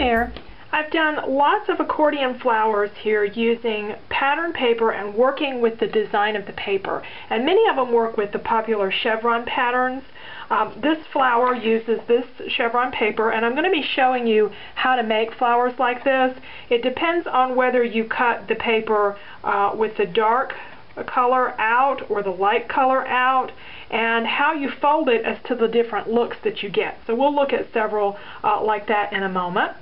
there. I've done lots of accordion flowers here using pattern paper and working with the design of the paper. And many of them work with the popular chevron patterns. Um, this flower uses this chevron paper and I'm going to be showing you how to make flowers like this. It depends on whether you cut the paper uh, with the dark color out or the light color out and how you fold it as to the different looks that you get. So we'll look at several uh, like that in a moment.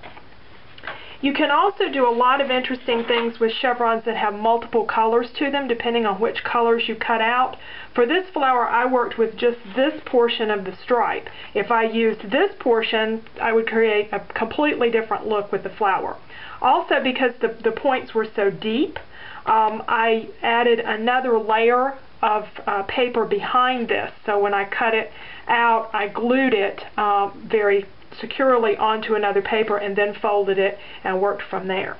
You can also do a lot of interesting things with chevrons that have multiple colors to them depending on which colors you cut out. For this flower I worked with just this portion of the stripe. If I used this portion I would create a completely different look with the flower. Also because the, the points were so deep um, I added another layer of uh, paper behind this so when I cut it out I glued it uh, very securely onto another paper and then folded it and worked from there.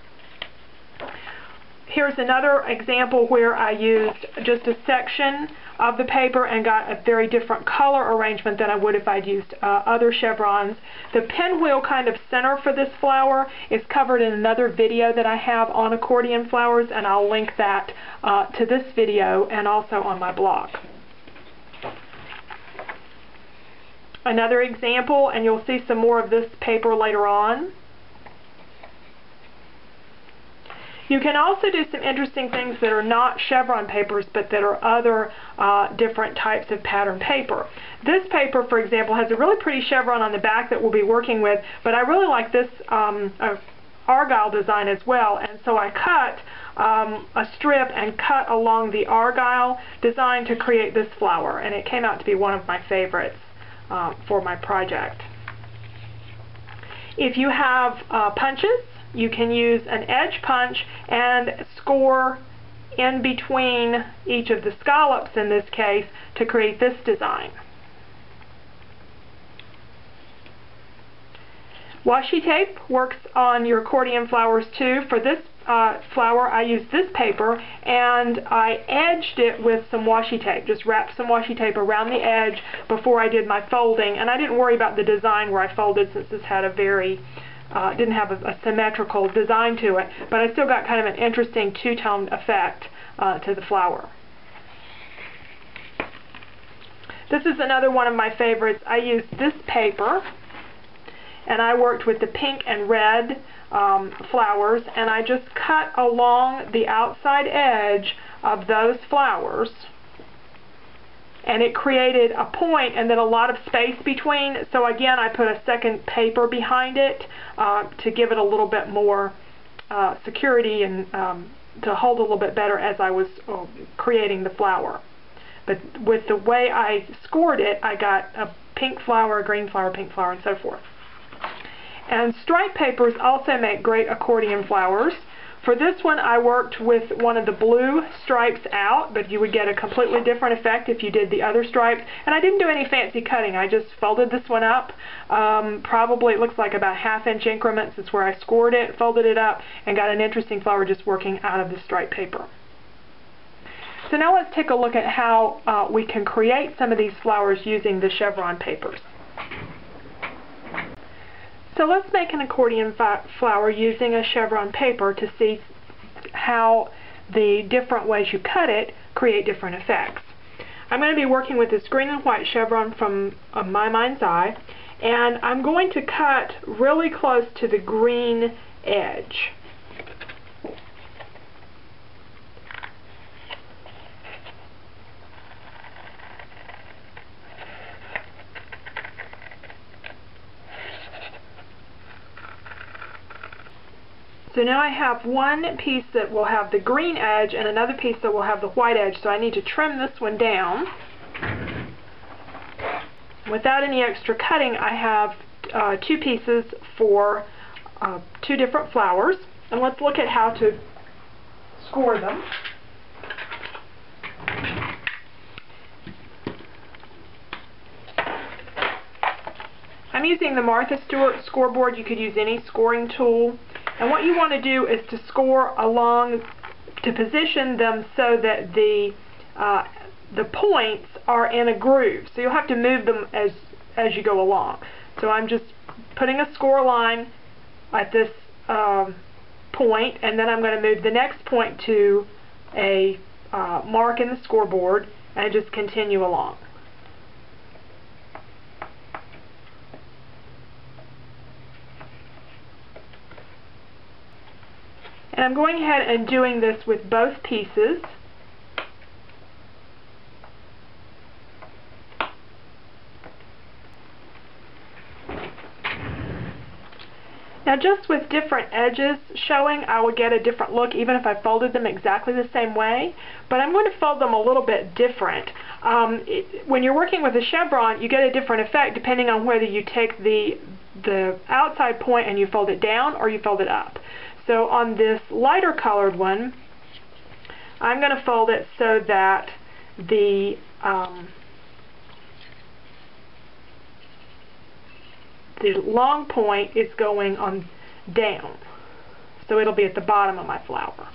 Here's another example where I used just a section of the paper and got a very different color arrangement than I would if I'd used uh, other chevrons. The pinwheel kind of center for this flower is covered in another video that I have on accordion flowers and I'll link that uh, to this video and also on my blog. another example, and you'll see some more of this paper later on. You can also do some interesting things that are not chevron papers, but that are other uh, different types of pattern paper. This paper, for example, has a really pretty chevron on the back that we'll be working with, but I really like this um, uh, argyle design as well, and so I cut um, a strip and cut along the argyle design to create this flower, and it came out to be one of my favorites uh, for my project. If you have uh, punches, you can use an edge punch and score in between each of the scallops in this case to create this design. Washi tape works on your accordion flowers too. For this uh, flower, I used this paper and I edged it with some washi tape. Just wrapped some washi tape around the edge before I did my folding. And I didn't worry about the design where I folded since this had a very, uh, didn't have a, a, symmetrical design to it. But I still got kind of an interesting two-tone effect uh, to the flower. This is another one of my favorites. I used this paper and I worked with the pink and red um, flowers and I just cut along the outside edge of those flowers and it created a point and then a lot of space between. So again I put a second paper behind it uh, to give it a little bit more uh, security and um, to hold a little bit better as I was uh, creating the flower. But with the way I scored it I got a pink flower, a green flower, pink flower and so forth. And stripe papers also make great accordion flowers. For this one I worked with one of the blue stripes out, but you would get a completely different effect if you did the other stripes. And I didn't do any fancy cutting, I just folded this one up. Um, probably it looks like about half inch increments is where I scored it, folded it up, and got an interesting flower just working out of the stripe paper. So now let's take a look at how uh, we can create some of these flowers using the chevron papers. So let's make an accordion flower using a chevron paper to see how the different ways you cut it create different effects. I'm going to be working with this green and white chevron from uh, My Mind's Eye and I'm going to cut really close to the green edge. So now I have one piece that will have the green edge and another piece that will have the white edge. So I need to trim this one down. Without any extra cutting, I have uh, two pieces for uh, two different flowers. And let's look at how to score them. I'm using the Martha Stewart scoreboard. You could use any scoring tool. And what you want to do is to score along, to position them so that the uh, the points are in a groove. So you'll have to move them as as you go along. So I'm just putting a score line at this um, point, and then I'm going to move the next point to a uh, mark in the scoreboard and just continue along. And I'm going ahead and doing this with both pieces. Now just with different edges showing, I will get a different look even if I folded them exactly the same way. But I'm going to fold them a little bit different. Um, it, when you're working with a chevron, you get a different effect depending on whether you take the, the outside point and you fold it down or you fold it up. So on this lighter colored one, I'm going to fold it so that the um, the long point is going on down. So it'll be at the bottom of my flower.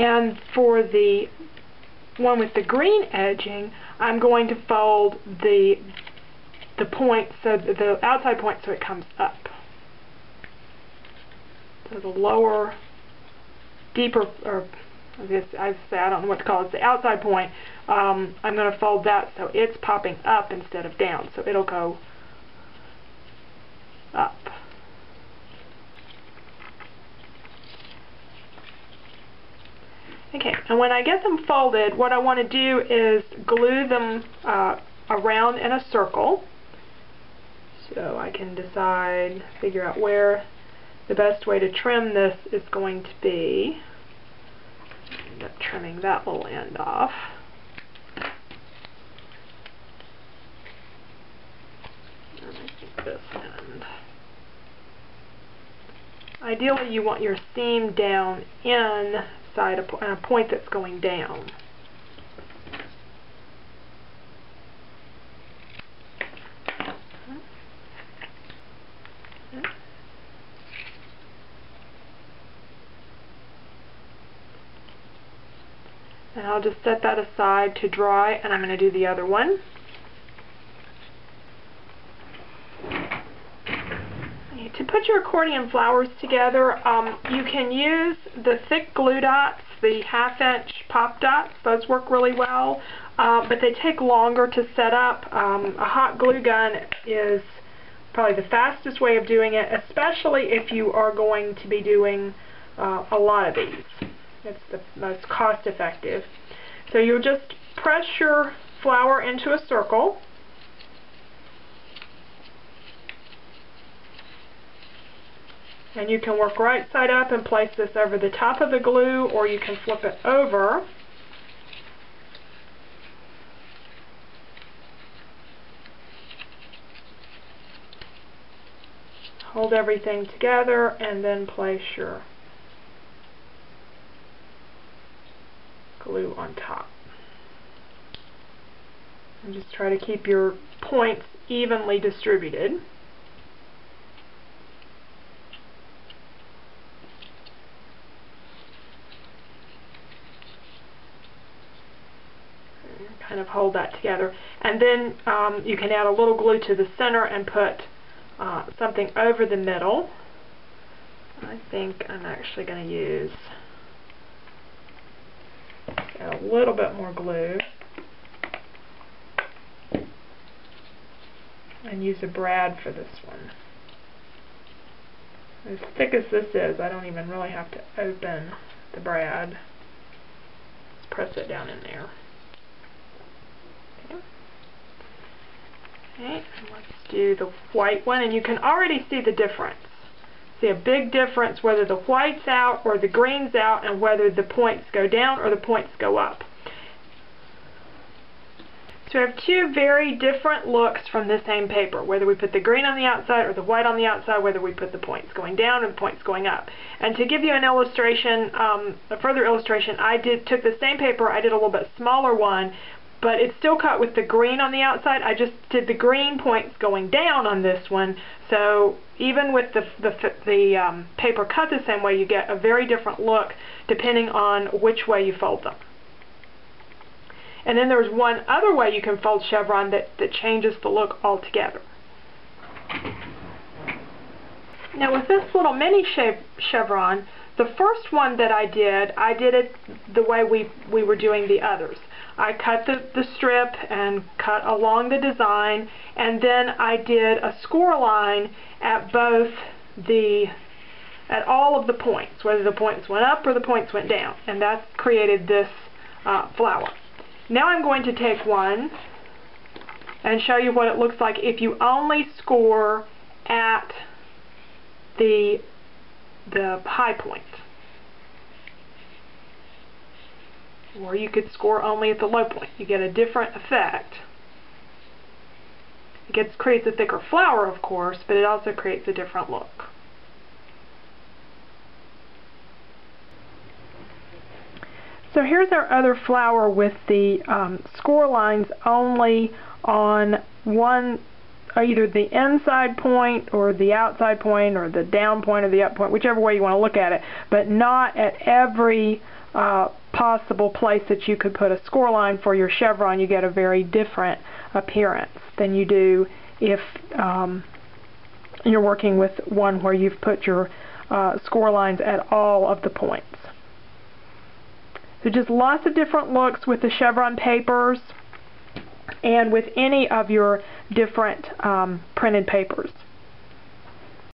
And for the one with the green edging, I'm going to fold the the point, so the outside point so it comes up. So the lower, deeper, or I guess I say I don't know what to call it, the outside point, um, I'm going to fold that so it's popping up instead of down. So it'll go up. Okay, and when I get them folded, what I want to do is glue them uh, around in a circle. So I can decide, figure out where the best way to trim this is going to be. End up trimming that little end off. This end. Ideally you want your seam down in side, a, a point that's going down. And I'll just set that aside to dry and I'm going to do the other one. To put your accordion flowers together, um, you can use the thick glue dots, the half inch pop dots, those work really well, uh, but they take longer to set up. Um, a hot glue gun is probably the fastest way of doing it, especially if you are going to be doing uh, a lot of these. It's the most cost effective. So you'll just press your flower into a circle And you can work right side up and place this over the top of the glue or you can flip it over. Hold everything together and then place your glue on top. And just try to keep your points evenly distributed. Kind of hold that together. And then um, you can add a little glue to the center and put uh, something over the middle. I think I'm actually going to use a little bit more glue and use a brad for this one. As thick as this is, I don't even really have to open the brad. Just press it down in there. Okay, let's do the white one, and you can already see the difference. See a big difference whether the white's out or the green's out and whether the points go down or the points go up. So we have two very different looks from the same paper, whether we put the green on the outside or the white on the outside, whether we put the points going down or the points going up. And to give you an illustration, um, a further illustration, I did took the same paper, I did a little bit smaller one, but it's still cut with the green on the outside. I just did the green points going down on this one, so even with the, the, the um, paper cut the same way, you get a very different look depending on which way you fold them. And then there's one other way you can fold chevron that, that changes the look altogether. Now with this little mini chevron, the first one that I did, I did it the way we, we were doing the others. I cut the, the strip and cut along the design and then I did a score line at both the at all of the points, whether the points went up or the points went down, and that created this uh, flower. Now I'm going to take one and show you what it looks like if you only score at the, the high point. Or you could score only at the low point. You get a different effect. It gets, creates a thicker flower, of course, but it also creates a different look. So here's our other flower with the um, score lines only on one, either the inside point or the outside point or the down point or the up point, whichever way you want to look at it, but not at every uh, possible place that you could put a score line for your chevron. You get a very different appearance than you do if um, you're working with one where you've put your uh, score lines at all of the points. So just lots of different looks with the chevron papers and with any of your different um, printed papers.